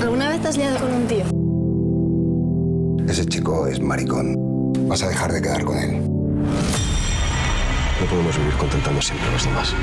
¿Alguna vez te has liado con un tío? Ese chico es maricón. Vas a dejar de quedar con él. No podemos vivir contentando siempre a los demás.